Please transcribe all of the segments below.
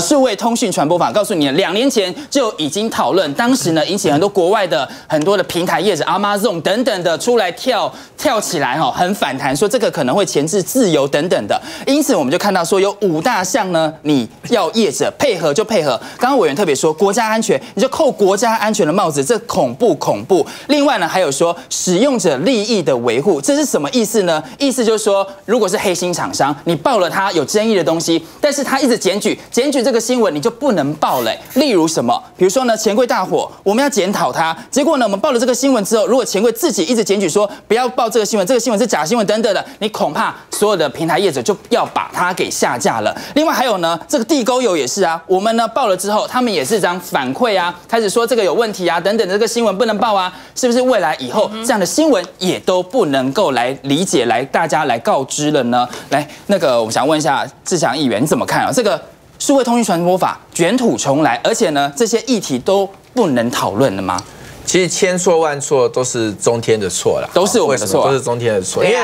数位通讯传播法告诉你，两年前就已经讨论，当时呢引起很多国外的很多的平台业者，Amazon 等等的出来跳跳起来哈，很反弹，说这个可能会钳制自由等等的。因此我们就看到说有五大项呢，你要业者配合就配合。刚刚委员特别说国家安全，你就扣国家安全的帽子，这恐怖恐怖。另外呢还有说使用者利益的维护，这是什么意思呢？意思就是说，如果是黑心厂商，你报了他有争议的东西，但是他一直检举检举。这个新闻你就不能报嘞。例如什么？比如说呢，钱柜大火，我们要检讨它。结果呢，我们报了这个新闻之后，如果钱柜自己一直检举说不要报这个新闻，这个新闻是假新闻等等的，你恐怕所有的平台业者就要把它给下架了。另外还有呢，这个地沟油也是啊，我们呢报了之后，他们也是这样反馈啊，开始说这个有问题啊，等等的这个新闻不能报啊，是不是？未来以后这样的新闻也都不能够来理解，来大家来告知了呢？来，那个我们想问一下志强议员，你怎么看啊？这个？数位通讯传播法卷土重来，而且呢，这些议题都不能讨论了吗？其实千错万错都是中天的错了，都是我们的错，都是中天的错。因为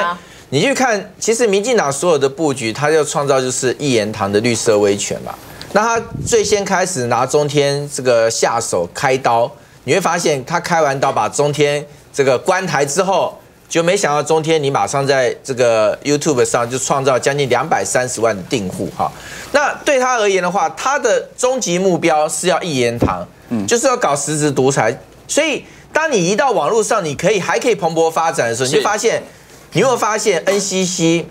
你去看，其实民进党所有的布局，他要创造就是一言堂的绿色威权嘛。那他最先开始拿中天这个下手开刀，你会发现他开完刀把中天这个关台之后。就没想到中天，你马上在这个 YouTube 上就创造将近两百三十万的订户哈。那对他而言的话，他的终极目标是要一言堂，嗯，就是要搞实质独裁。所以，当你一到网络上，你可以还可以蓬勃发展的时候，你就发现，你会发现 NCC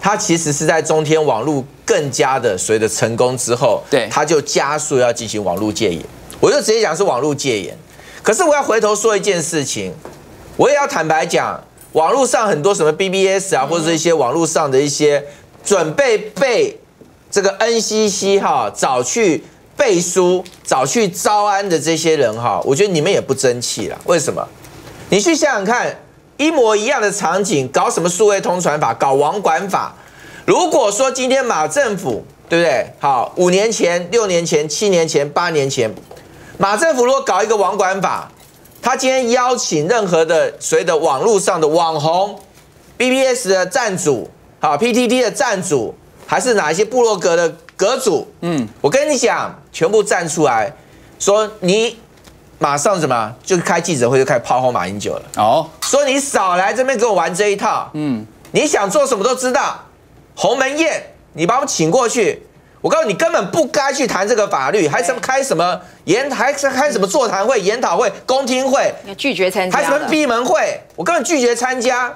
它其实是在中天网络更加的随着成功之后，对，它就加速要进行网络戒严。我就直接讲是网络戒严。可是我要回头说一件事情，我也要坦白讲。网络上很多什么 BBS 啊，或者是一些网络上的一些准备被这个 NCC 哈找去背书、找去招安的这些人哈，我觉得你们也不争气了。为什么？你去想想看，一模一样的场景，搞什么数位通传法，搞网管法。如果说今天马政府对不对？好，五年前、六年前、七年前、八年前，马政府如果搞一个网管法。他今天邀请任何的所谓的网络上的网红，BBS 的站主，好 PTT 的站主，还是哪一些部落格的阁主？嗯，我跟你讲，全部站出来，说你马上什么就开记者会就开始炮轰马英九了。哦，说你少来这边给我玩这一套。嗯，你想做什么都知道，鸿门宴你把我们请过去。我告诉你，根本不该去谈这个法律，还什么开什么研，还是开什么座谈会、研讨会、公听会，拒绝参加，还什么闭门会，我根本拒绝参加。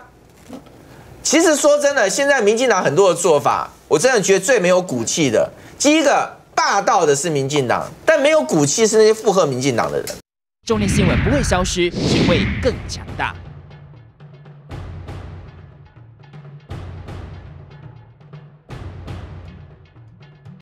其实说真的，现在民进党很多的做法，我真的觉得最没有骨气的。第一个霸道的是民进党，但没有骨气是那些附和民进党的人。中立新闻不会消失，只会更强大。